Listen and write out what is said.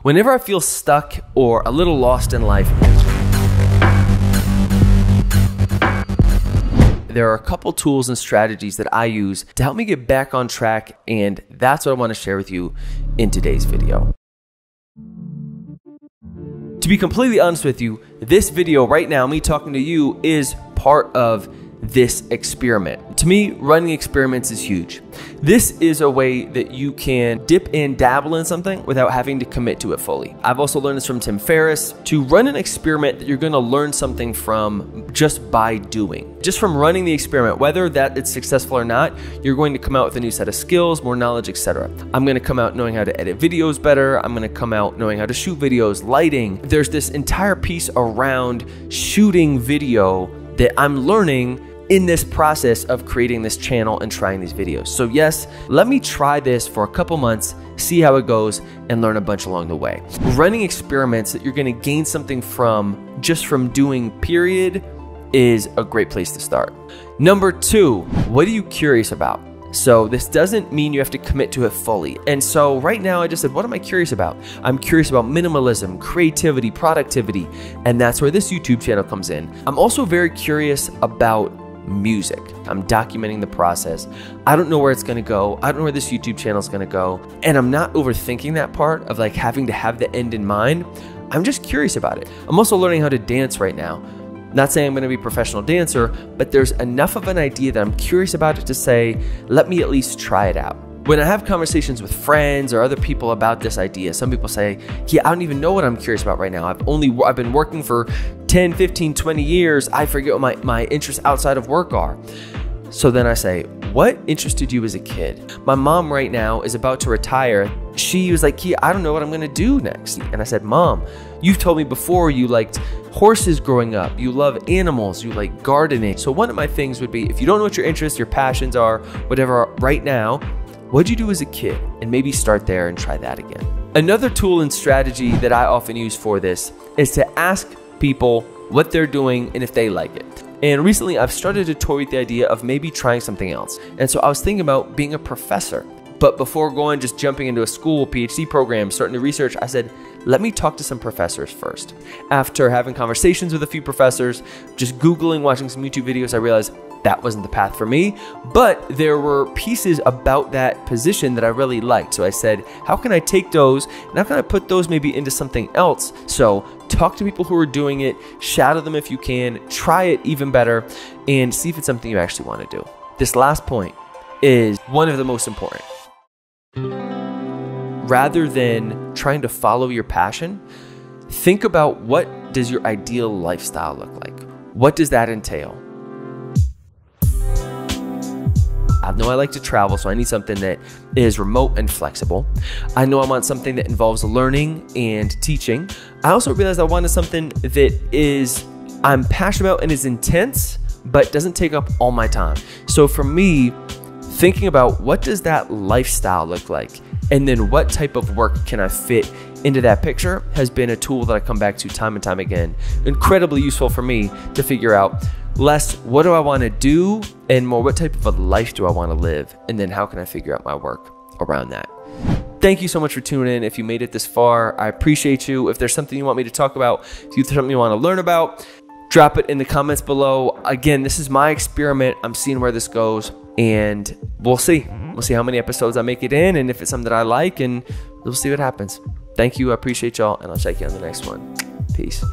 Whenever I feel stuck or a little lost in life, there are a couple tools and strategies that I use to help me get back on track, and that's what I want to share with you in today's video. To be completely honest with you, this video right now, me talking to you, is part of this experiment. To me, running experiments is huge. This is a way that you can dip in, dabble in something without having to commit to it fully. I've also learned this from Tim Ferriss. To run an experiment that you're gonna learn something from just by doing. Just from running the experiment, whether that it's successful or not, you're going to come out with a new set of skills, more knowledge, etc. I'm gonna come out knowing how to edit videos better. I'm gonna come out knowing how to shoot videos, lighting. There's this entire piece around shooting video that I'm learning in this process of creating this channel and trying these videos. So yes, let me try this for a couple months, see how it goes, and learn a bunch along the way. Running experiments that you're gonna gain something from just from doing period is a great place to start. Number two, what are you curious about? So this doesn't mean you have to commit to it fully. And so right now I just said, what am I curious about? I'm curious about minimalism, creativity, productivity, and that's where this YouTube channel comes in. I'm also very curious about music. I'm documenting the process. I don't know where it's going to go. I don't know where this YouTube channel is going to go. And I'm not overthinking that part of like having to have the end in mind. I'm just curious about it. I'm also learning how to dance right now. Not saying I'm going to be a professional dancer, but there's enough of an idea that I'm curious about it to say, let me at least try it out. When I have conversations with friends or other people about this idea, some people say, yeah, I don't even know what I'm curious about right now. I've only, I've been working for 10, 15, 20 years. I forget what my, my interests outside of work are. So then I say, what interested you as a kid? My mom right now is about to retire. She was like, Kia, I don't know what I'm gonna do next. And I said, Mom, you've told me before you liked horses growing up, you love animals, you like gardening. So one of my things would be if you don't know what your interests, your passions are, whatever right now, What'd you do as a kid? And maybe start there and try that again. Another tool and strategy that I often use for this is to ask people what they're doing and if they like it. And recently I've started to toy with the idea of maybe trying something else. And so I was thinking about being a professor. But before going, just jumping into a school, PhD program, starting to research, I said, let me talk to some professors first. After having conversations with a few professors, just Googling, watching some YouTube videos, I realized that wasn't the path for me. But there were pieces about that position that I really liked. So I said, how can I take those and how can I put those maybe into something else? So talk to people who are doing it, shadow them if you can, try it even better, and see if it's something you actually want to do. This last point is one of the most important. Rather than trying to follow your passion, think about what does your ideal lifestyle look like? What does that entail? I know I like to travel, so I need something that is remote and flexible. I know I want something that involves learning and teaching. I also realized I wanted something that is I'm passionate about and is intense, but doesn't take up all my time. So for me, thinking about what does that lifestyle look like and then what type of work can I fit into that picture has been a tool that I come back to time and time again. Incredibly useful for me to figure out less what do I want to do and more what type of a life do I want to live and then how can I figure out my work around that. Thank you so much for tuning in. If you made it this far, I appreciate you. If there's something you want me to talk about, if you something you want to learn about, drop it in the comments below. Again, this is my experiment. I'm seeing where this goes and we'll see. We'll see how many episodes I make it in and if it's something that I like and we'll see what happens. Thank you. I appreciate y'all and I'll check you on the next one. Peace.